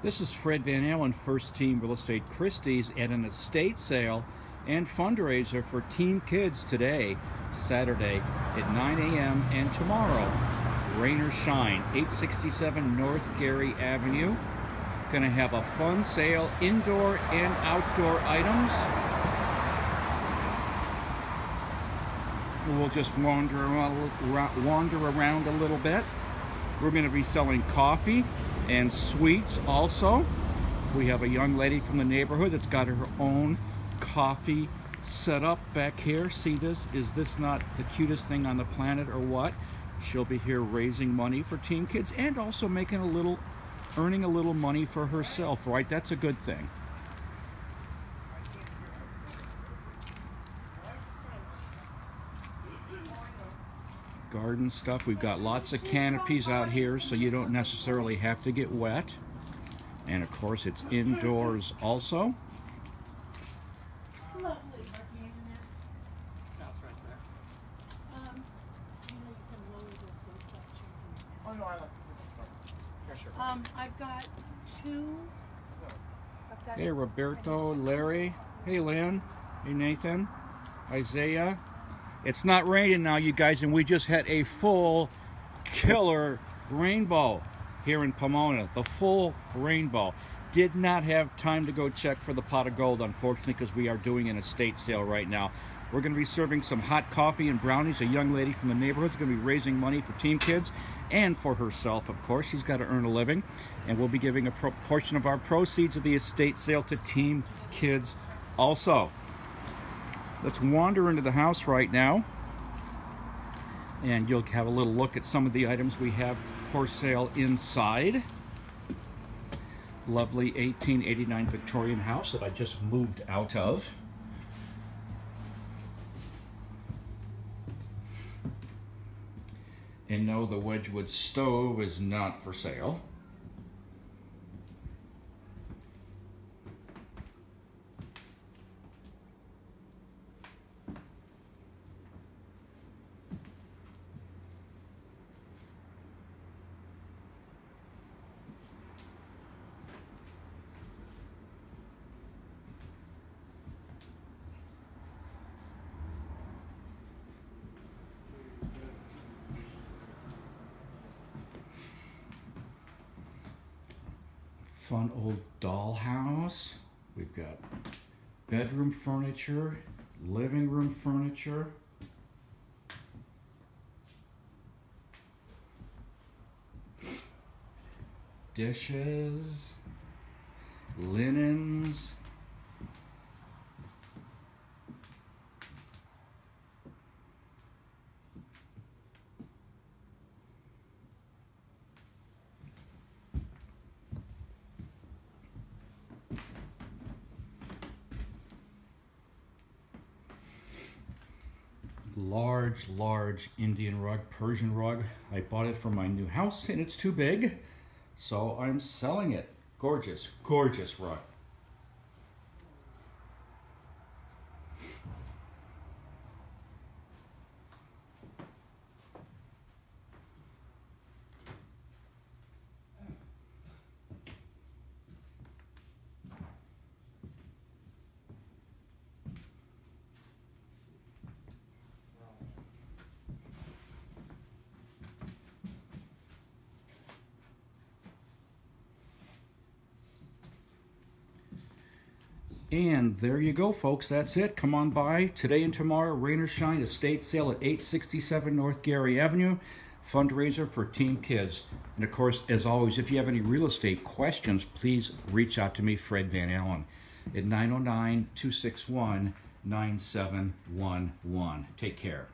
This is Fred Van Allen, First Team Real Estate Christie's at an estate sale and fundraiser for Team Kids today, Saturday at 9 a.m. and tomorrow, rain or shine, 867 North Garey Avenue. Gonna have a fun sale, indoor and outdoor items. We'll just wander around, wander around a little bit. We're gonna be selling coffee, and sweets also. We have a young lady from the neighborhood that's got her own coffee set up back here. See this? Is this not the cutest thing on the planet or what? She'll be here raising money for Team Kids and also making a little, earning a little money for herself, right? That's a good thing. Garden stuff. We've got lots of canopies out here so you don't necessarily have to get wet. And of course it's indoors also. Um, I've got two. I've got hey, Roberto, Larry. Hey, Lynn. Hey, Nathan. Isaiah. It's not raining now, you guys, and we just had a full killer rainbow here in Pomona. The full rainbow. Did not have time to go check for the pot of gold, unfortunately, because we are doing an estate sale right now. We're going to be serving some hot coffee and brownies. A young lady from the neighborhood is going to be raising money for Team Kids and for herself, of course. She's got to earn a living. And we'll be giving a portion of our proceeds of the estate sale to Team Kids also. Let's wander into the house right now and you'll have a little look at some of the items we have for sale inside. Lovely 1889 Victorian house that I just moved out of. And no, the Wedgewood stove is not for sale. Fun old dollhouse. We've got bedroom furniture, living room furniture. Dishes, linens, large, large Indian rug, Persian rug. I bought it for my new house and it's too big, so I'm selling it. Gorgeous, gorgeous rug. And there you go, folks. That's it. Come on by today and tomorrow. Rain or shine, estate sale at 867 North Garey Avenue. Fundraiser for Team Kids. And of course, as always, if you have any real estate questions, please reach out to me, Fred Van Allen, at 909 261 9711. Take care.